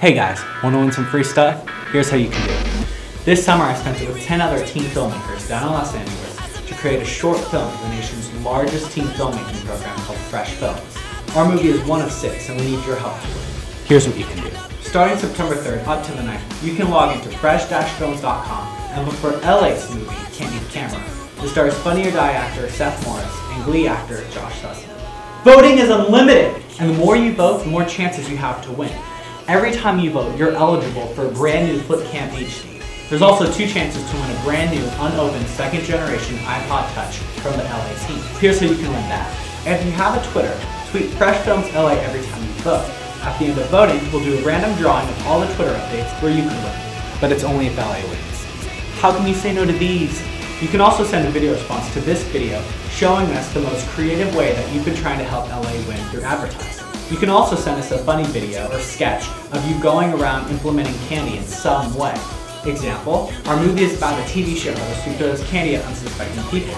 Hey guys, want to win some free stuff? Here's how you can do it. This summer I spent it with 10 other teen filmmakers down in Los Angeles to create a short film for the nation's largest teen filmmaking program called Fresh Films. Our movie is one of six and we need your help to win. Here's what you can do. Starting September 3rd up to the 9th, you can log into fresh-films.com and look for LA's movie, Candied Camera. It stars Funny or Die actor Seth Morris and Glee actor Josh Sussman. Voting is unlimited, and the more you vote, the more chances you have to win. Every time you vote, you're eligible for a brand new FlipCam HD. There's also two chances to win a brand new, unopened, second generation iPod Touch from the LA team. Here's how you can win that. If you have a Twitter, tweet Fresh Films LA every time you vote. At the end of voting, we'll do a random drawing of all the Twitter updates where you can win. But it's only if LA wins. How can you say no to these? You can also send a video response to this video showing us the most creative way that you've been trying to help LA win through advertising. You can also send us a funny video or sketch of you going around implementing candy in some way. Example, our movie is about a TV show host who throws candy at unsuspecting people.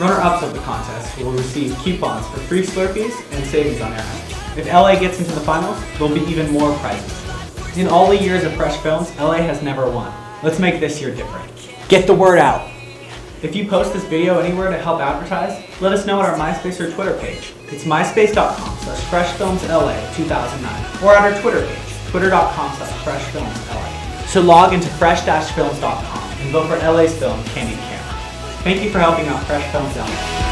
Runner-ups of the contest will receive coupons for free Slurpees and savings on airheads. If LA gets into the finals, there'll be even more prizes. In all the years of Fresh Films, LA has never won. Let's make this year different. Get the word out! If you post this video anywhere to help advertise, let us know at our MySpace or Twitter page. It's myspace.com slash freshfilmsla2009 or at our Twitter page, twitter.com slash freshfilmsla. So log into fresh-films.com and vote for LA's film, Candied Camera. Thank you for helping out Fresh Films LA.